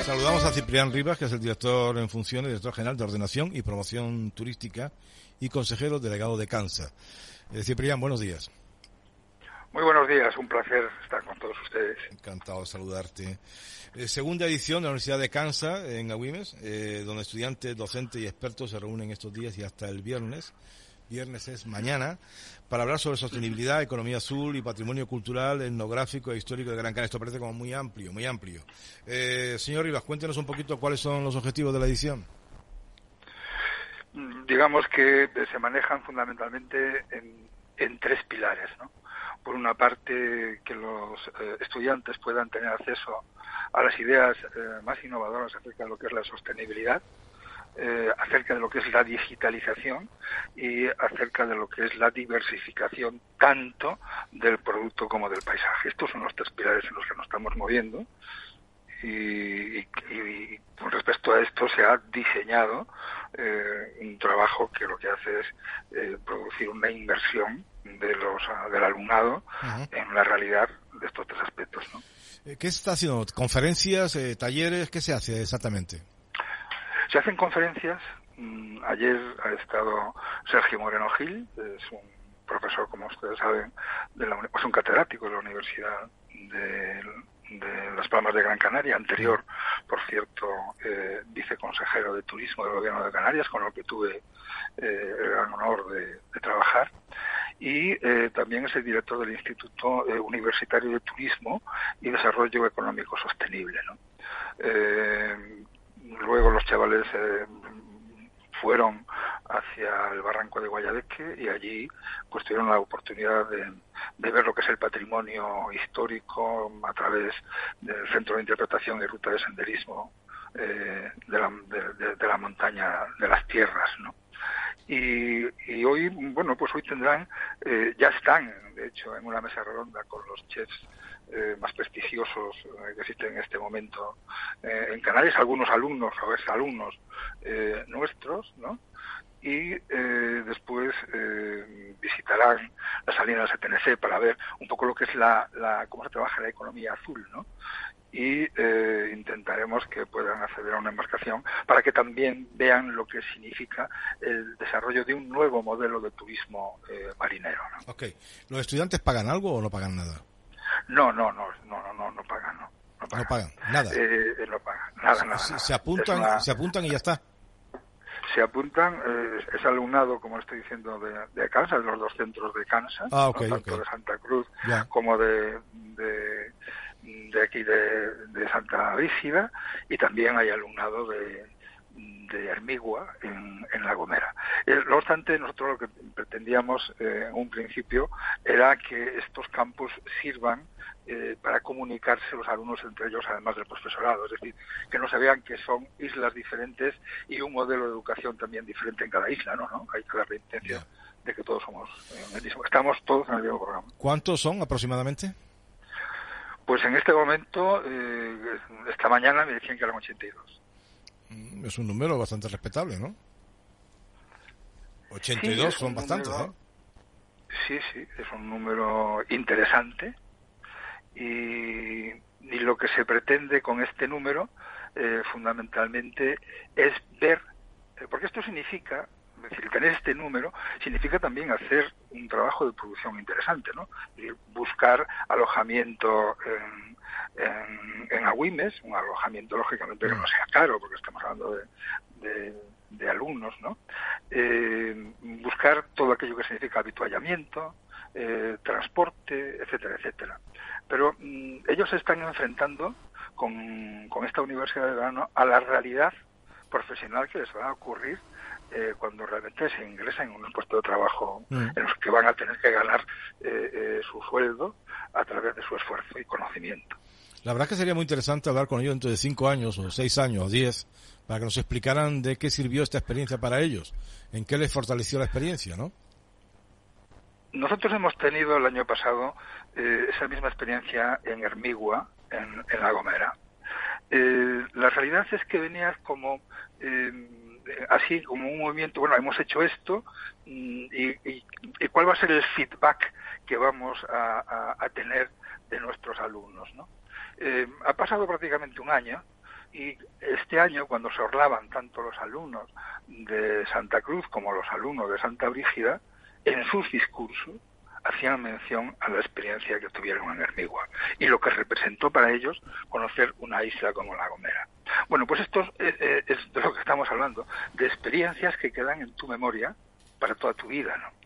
Saludamos a Ciprián Rivas, que es el director en funciones, director general de Ordenación y Promoción Turística y consejero delegado de CANSA. Eh, Ciprián, buenos días. Muy buenos días, un placer estar con todos ustedes. Encantado de saludarte. Eh, segunda edición de la Universidad de Kansas en Agüimes, eh, donde estudiantes, docentes y expertos se reúnen estos días y hasta el viernes. Viernes es mañana, para hablar sobre sostenibilidad, economía azul y patrimonio cultural, etnográfico e histórico de Gran Canaria. Esto parece como muy amplio, muy amplio. Eh, señor Rivas, cuéntenos un poquito cuáles son los objetivos de la edición. Digamos que se manejan fundamentalmente en, tres pilares, ¿no? por una parte, que los eh, estudiantes puedan tener acceso a las ideas eh, más innovadoras acerca de lo que es la sostenibilidad, eh, acerca de lo que es la digitalización y acerca de lo que es la diversificación tanto del producto como del paisaje. Estos son los tres pilares en los que nos estamos moviendo y, con respecto a esto se ha diseñado eh, un trabajo que lo que hace es eh, producir una inversión de los del alumnado en la realidad de estos tres aspectos. ¿no? Eh, ¿Qué se está haciendo? ¿Conferencias, talleres? ¿Qué se hace exactamente? Se hacen conferencias. Mm, ayer ha estado Sergio Moreno Gil, es un profesor, como ustedes saben, de la, es un catedrático de la Universidad de de Las Palmas de Gran Canaria, anterior, por cierto, eh, viceconsejero de Turismo del Gobierno de Canarias, con el que tuve eh, el gran honor de, trabajar. Y eh, también es el director del Instituto Universitario de Turismo y Desarrollo Económico Sostenible. Luego los chavales fueron hacia el barranco de Guayadeque y allí pues tuvieron la oportunidad de, ver lo que es el patrimonio histórico a través del Centro de Interpretación y Ruta de Senderismo eh, de, la, de, la, montaña, de las tierras, ¿no? Y, y, hoy, bueno, pues hoy tendrán, eh, ya están, de hecho, en una mesa redonda con los chefs eh, más prestigiosos que existen en este momento en Canarias, algunos alumnos o exalumnos nuestros, ¿no? Y eh, después eh, visitarán las salinas de TNC para ver un poco lo que es la, la cómo se trabaja la economía azul, ¿no? Y eh, intentaremos que puedan acceder a una embarcación para que también vean lo que significa el desarrollo de un nuevo modelo de turismo marinero. ¿no? Ok. ¿Los estudiantes pagan algo o no pagan nada? No, no, no, no, no, no, pagan, no. No pagan, nada. no pagan, nada, nada. Se, apuntan, se apuntan y ya está se apuntan eh, ese alumnado, como estoy diciendo, de, de Kansas, de los dos centros de Kansas, ah, tanto de Santa Cruz como de, de, de aquí de, de, Santa Brígida, y también hay alumnado de, de Hermigua en, en La Gomera. No obstante, nosotros lo que pretendíamos eh, en un principio era que estos campos sirvan eh, para comunicarse los alumnos entre ellos, además del profesorado. Es decir, que no se vean que son islas diferentes y un modelo de educación también diferente en cada isla, ¿no? ¿no? Hay que la intención de que todos somos en el mismo, estamos todos en el mismo programa. ¿Cuántos son aproximadamente? Pues en este momento, eh, esta mañana me decían que eran 82. Mm, es un número bastante respetable, ¿no? 82 son bastantes, ¿eh? Sí, sí, es un número interesante y, y lo que se pretende con este número eh, fundamentalmente es ver, eh, porque esto significa, es decir, tener este número significa también hacer un trabajo de producción interesante, ¿no? Y buscar alojamiento en, en, en Agüimes, un alojamiento lógicamente que no sea caro, porque estamos hablando de, de, alumnos, ¿no? Eh, buscar todo aquello que significa habituallamiento, eh, transporte, etcétera, etcétera. Pero mm, ellos se están enfrentando con, con, esta universidad de verano a la realidad profesional que les va a ocurrir eh, cuando realmente se ingresen en un puesto de trabajo mm. en los que van a tener que ganar eh, eh, su sueldo a través de su esfuerzo y conocimiento. La verdad que sería muy interesante hablar con ellos dentro de cinco años, o seis años, o diez, para que nos explicaran de qué sirvió esta experiencia para ellos, en qué les fortaleció la experiencia, ¿no? Nosotros hemos tenido el año pasado eh, esa misma experiencia en Hermigua, en, en La Gomera. Eh, la realidad es que venías como eh, así, como un movimiento, bueno, hemos hecho esto, mm, y, y, cuál va a ser el feedback que vamos a tener de nuestros alumnos, ¿no? Eh, ha pasado prácticamente un año Y este año, cuando se orlaban tanto los alumnos de Santa Cruz como los alumnos de Santa Brígida, en sus discursos hacían mención a la experiencia que tuvieron en Hermigua y lo que representó para ellos conocer una isla como La Gomera. Bueno, pues esto es, es de lo que estamos hablando, de experiencias que quedan en tu memoria para toda tu vida, ¿no?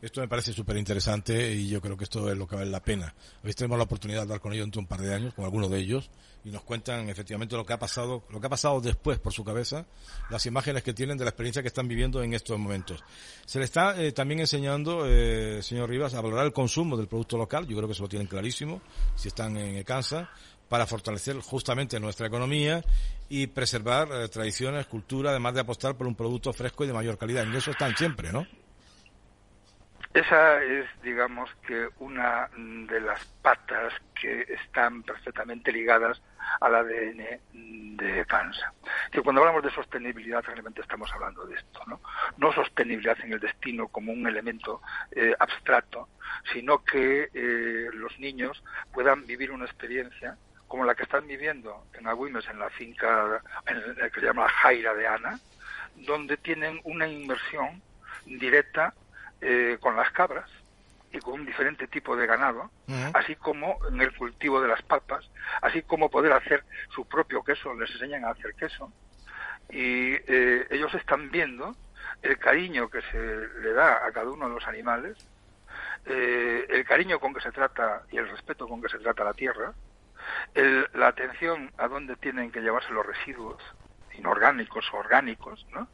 Esto me parece súper interesante y yo creo que esto es lo que vale la pena. Hoy tenemos la oportunidad de hablar con ellos dentro de un par de años, con algunos de ellos, y nos cuentan efectivamente lo que ha pasado, lo que ha pasado después por su cabeza, las imágenes que tienen de la experiencia que están viviendo en estos momentos. Se le está eh, también enseñando, eh, señor Rivas, a valorar el consumo del producto local. Yo creo que eso lo tienen clarísimo, si están en Ecansa, para fortalecer justamente nuestra economía y preservar eh, tradiciones, cultura, además de apostar por un producto fresco y de mayor calidad. En eso están siempre, ¿no? Esa es, digamos, que una de las patas que están perfectamente ligadas al ADN de Kansa. Que cuando hablamos de sostenibilidad realmente estamos hablando de esto, ¿no? No sostenibilidad en el destino como un elemento eh, abstracto, sino que eh, los niños puedan vivir una experiencia como la que están viviendo en Agüimes, en la finca en la que se llama Jaira de Ana, donde tienen una inversión directa eh, con las cabras y con un diferente tipo de ganado, así como en el cultivo de las papas, así como poder hacer su propio queso, les enseñan a hacer queso. Y eh, ellos están viendo el cariño que se le da a cada uno de los animales, eh, el cariño con que se trata y el respeto con que se trata la tierra, la atención a dónde tienen que llevarse los residuos inorgánicos o orgánicos, ¿no?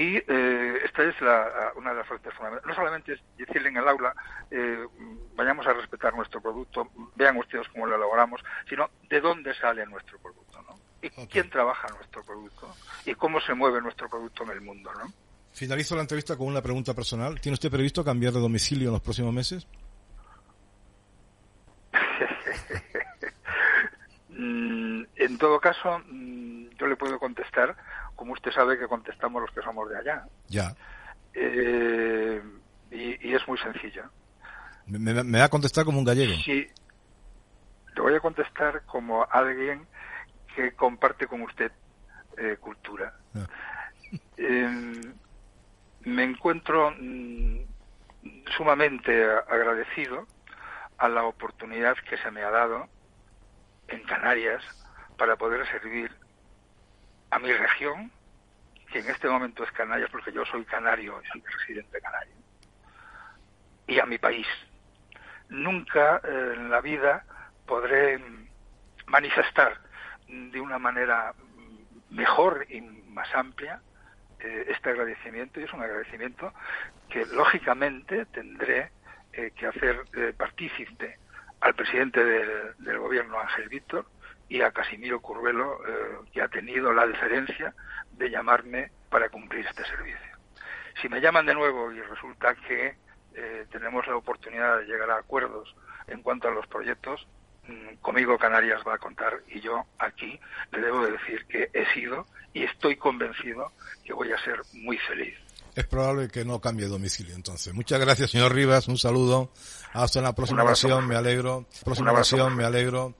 Y eh, esta es la, una de las fuentes fundamentales. No solamente es decirle en el aula, eh, vayamos a respetar nuestro producto, vean ustedes cómo lo elaboramos, sino de dónde sale nuestro producto, ¿no? Y quién trabaja nuestro producto y cómo se mueve nuestro producto en el mundo, ¿no? Finalizo la entrevista con una pregunta personal. ¿Tiene usted previsto cambiar de domicilio en los próximos meses? Mm, en todo caso, mm, yo le puedo contestar como usted sabe que contestamos los que somos de allá. Ya. Eh, y, es muy sencillo. ¿Me, va a contestar como un gallego? Sí. Le voy a contestar como alguien que comparte con usted eh, cultura. Ah. Em, me encuentro mm, sumamente agradecido a la oportunidad que se me ha dado en Canarias para poder servir a mi región, que en este momento es Canarias, porque yo soy canario y soy residente canario, y a mi país. Nunca eh, en la vida podré manifestar de una manera mejor y más amplia eh, este agradecimiento y es un agradecimiento que lógicamente tendré eh, que hacer partícipe al presidente del, del gobierno Ángel Víctor y a Casimiro Curvelo, eh, que ha tenido la deferencia de llamarme para cumplir este servicio. Si me llaman de nuevo y resulta que eh, tenemos la oportunidad de llegar a acuerdos en cuanto a los proyectos, mm, conmigo Canarias va a contar y yo aquí le debo decir que he sido y estoy convencido que voy a ser muy feliz. Es probable que no cambie de domicilio entonces. Muchas gracias, señor Rivas. Un saludo. Hasta la próxima ocasión. Me alegro. Próxima ocasión. Me alegro.